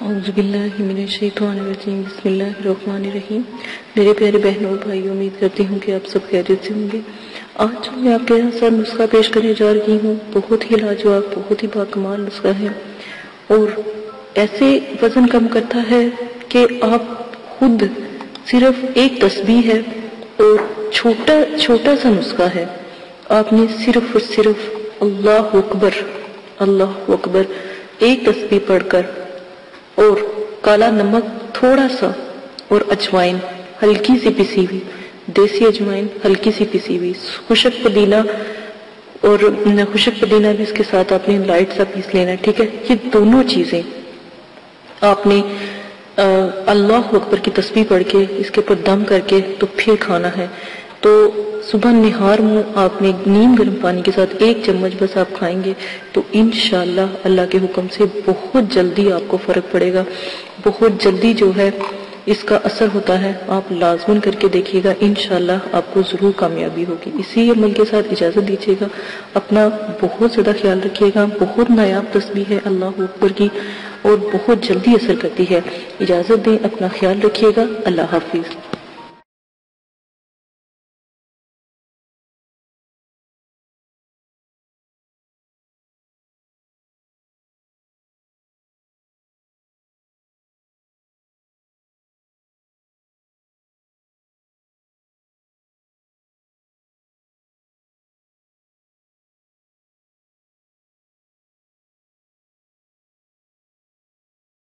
اعوذ باللہ من الشیطان الرجیم، بسم اللہ الرحمن الرحیم۔ میرے پیارے بہنوں اور بھائی امید کرتی ہوں کہ آپ سب خیریت سے ہوں گے۔ آج میں آپ کے یہاں ساتھ نسخہ پیش کرنے جا رہی ہوں، بہت ہی لاجواب، بہت ہی باکمال نسخہ ہے۔ اور ایسے وزن کم کرتا ہے کہ آپ خود صرف ایک تسبیح ہے اور چھوٹا چھوٹا سا نسخہ ہے۔ آپ نے صرف اور صرف اللہ اکبر اللہ اکبر، ایک تسبیح پڑھ کر اور کالا نمک تھوڑا سا اور اجوائن ہلکی سی پسی ہوئی، دیسی اجوائن ہلکی سی پسی ہوئی۔ خشک پدینہ اور خشک پدینہ بھی اس کے ساتھ آپ نے لائٹ سا پیس لینا ٹھیک ہے؟ یہ دونوں چیزیں آپ نے اللہ اکبر کی تسبیح پڑھ کے اس کے اوپر دم کر کے تو پھر کھانا ہے۔ تو صبح نہار منہ آپ نے نیم گرم پانی کے ساتھ ایک چمچ بس آپ کھائیں گے تو انشاءاللہ اللہ کے حکم سے بہت جلدی آپ کو فرق پڑے گا۔ بہت جلدی جو ہے اس کا اثر ہوتا ہے۔ آپ لازمن کر کے دیکھیے گا، انشاءاللہ آپ کو ضرور کامیابی ہوگی۔ اسی عمل کے ساتھ اجازت دیجیے گا۔ اپنا بہت زیادہ خیال رکھیے گا۔ بہت نایاب تصویر ہے اللہ اکبر کی اور بہت جلدی اثر کرتی ہے۔ اجازت دیں، اپنا خیال رکھیے گا۔ اللہ حافظ۔